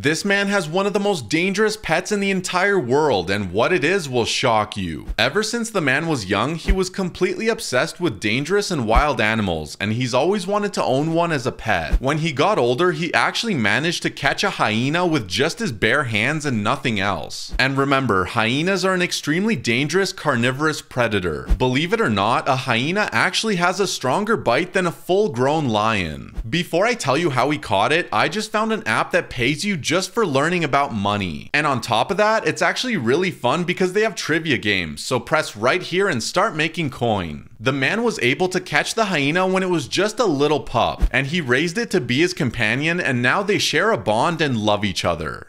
This man has one of the most dangerous pets in the entire world, and what it is will shock you. Ever since the man was young, he was completely obsessed with dangerous and wild animals, and he's always wanted to own one as a pet. When he got older, he actually managed to catch a hyena with just his bare hands and nothing else. And remember, hyenas are an extremely dangerous carnivorous predator. Believe it or not, a hyena actually has a stronger bite than a full-grown lion. Before I tell you how he caught it, I just found an app that pays you just for learning about money. And on top of that, it's actually really fun because they have trivia games, so press right here and start making coin. The man was able to catch the hyena when it was just a little pup, and he raised it to be his companion and now they share a bond and love each other.